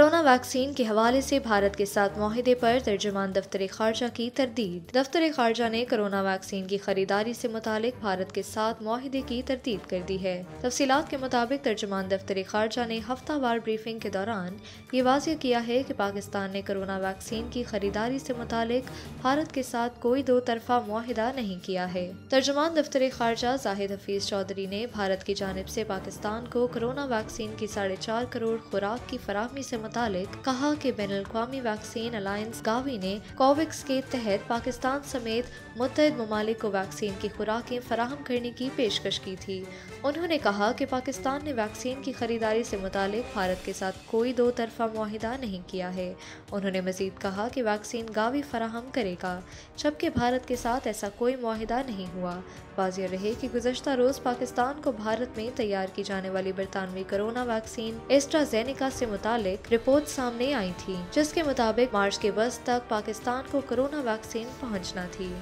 Corona vaccine के हवाले से भारत के साथ माहिदे पर तर्जुमान दफ्तर खारजा की तरदीद। दफ्तर खारजा ने कोरोना वैक्सीन की खरीदारी से मुतालिक भारत के साथ माहिदे की तरदीद कर दी है। तफसीत के मुताबिक तर्जुमान दफ्तर खारजा ने हफ्तावार ब्रीफिंग के दौरान ये वाजिया किया है कि पाकिस्तान ने कोरोना वैक्सीन की खरीदारी से मुतालिक भारत के साथ कोई दो तरफा माहिदा नहीं किया है। तर्जुमान दफ्तर खारजा जाहिद हफीज चौधरी ने भारत की जानब से पाकिस्तान को कोरोना वैक्सीन की साढ़े चार करोड़ खुराक की फराहमी से मुतालिक कहा कि बैन अवी वैक्सीन अलायंस गावी ने कोविक्स के तहत पाकिस्तान समेत मुतहद ममालिक को वैक्सीन की खुराकें फराहम करने की पेशकश की थी। उन्होंने कहा कि पाकिस्तान ने वैक्सीन की खरीदारी से मुतालिक भारत के साथ कोई दो तरफा माहिदा नहीं किया है। उन्होंने मजीद कहा कि वैक्सीन गावी फराहम करेगा, जबकि भारत के साथ ऐसा कोई माहिदा नहीं हुआ। वाजिया रहे कि गुजशत रोज़ पाकिस्तान को भारत में तैयार की जाने वाली बरतानवी कोरोना वैक्सीन एस्ट्राजेनिका से मुतालिक रिपोर्ट सामने आई थी, जिसके मुताबिक मार्च के बस तक पाकिस्तान को कोरोना वैक्सीन पहुँचना थी।